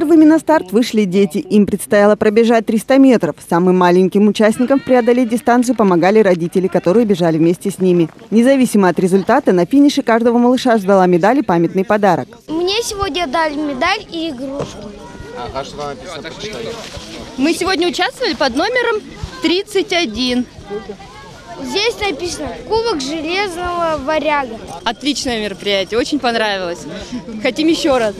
Первыми на старт вышли дети. Им предстояло пробежать 300 метров. Самым маленьким участникам преодолеть дистанцию помогали родители, которые бежали вместе с ними. Независимо от результата, на финише каждого малыша ждала медаль и памятный подарок. Мне сегодня дали медаль и игрушку. А что написано? Мы сегодня участвовали под номером 31. Здесь написано «Кубок железного варяга». Отличное мероприятие, очень понравилось. Хотим еще раз.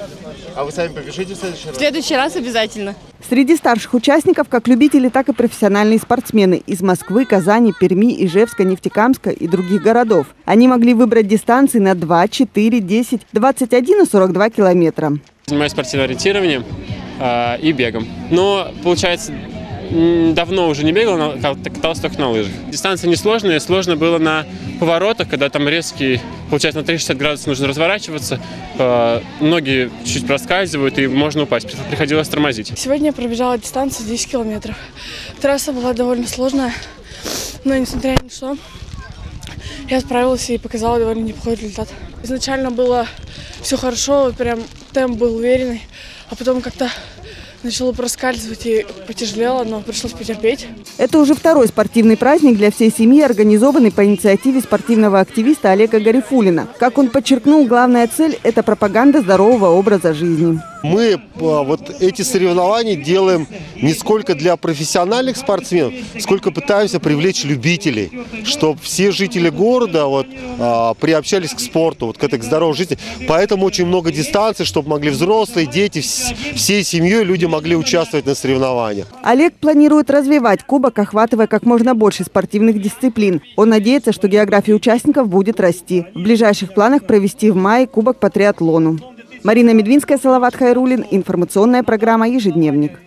А вы сами побежите в следующий В раз? следующий раз обязательно. Среди старших участников как любители, так и профессиональные спортсмены из Москвы, Казани, Перми, Ижевска, Нефтекамска и других городов. Они могли выбрать дистанции на 2, 4, 10, 21 и 42 километра. Занимаюсь спортивным ориентированием э, и бегом. Но, получается, давно уже не бегал, катался только на лыжах. Дистанция несложная, сложно было на поворотах, когда там резкий, получается, на 360 градусов нужно разворачиваться, э, ноги чуть проскальзывают и можно упасть. Приходилось тормозить. Сегодня я пробежала дистанцию 10 километров. Трасса была довольно сложная, но несмотря ни на что, я справилась и показала довольно неплохой результат. Изначально было все хорошо, прям темп был уверенный, а потом как-то начало проскальзывать и потяжелело, но пришлось потерпеть. Это уже второй спортивный праздник для всей семьи, организованный по инициативе спортивного активиста Олега Гарифулина. Как он подчеркнул, главная цель – это пропаганда здорового образа жизни. Мы а, вот эти соревнования делаем не сколько для профессиональных спортсменов, сколько пытаемся привлечь любителей, чтобы все жители города вот, а, приобщались к спорту, вот, к этой к здоровой жизни. Поэтому очень много дистанций, чтобы могли взрослые, дети, вс- всей семьей люди могли участвовать на соревнованиях. Олег планирует развивать кубок, охватывая как можно больше спортивных дисциплин. Он надеется, что география участников будет расти. В ближайших планах провести в мае кубок по триатлону. Марина Медвинская, Салават Хайрулин. Информационная программа «Ежедневник».